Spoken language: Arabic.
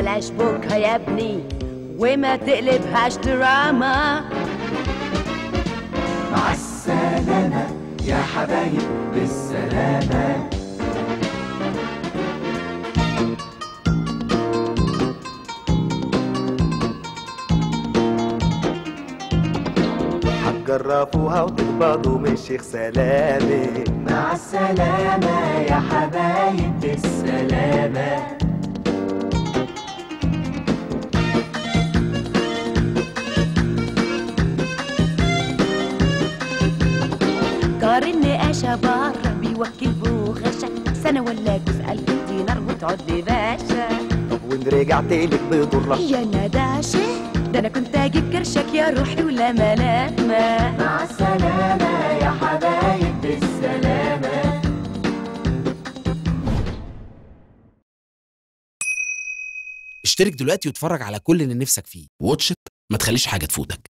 اشبكها يا ابني. وما تقلبهاش دراما. مع السلامة يا حبايب بالسلامة. هتجرفوها وتقبضوا من شيخ سلامة مع السلامة يا حبايب بالسلامة. دار النقاشة بره بيوكل بوغشة. سنة ولا جزء ألف دينار وتقعد لي باشا طب وين رجعت لك بضرك يا نداشة ده أنا كنت أجيب كرشك يا روحي ولا ملامة. مع السلامة يا حبايب بالسلامة. اشترك دلوقتي واتفرج على كل اللي نفسك فيه. واتش ما تخليش حاجة تفوتك.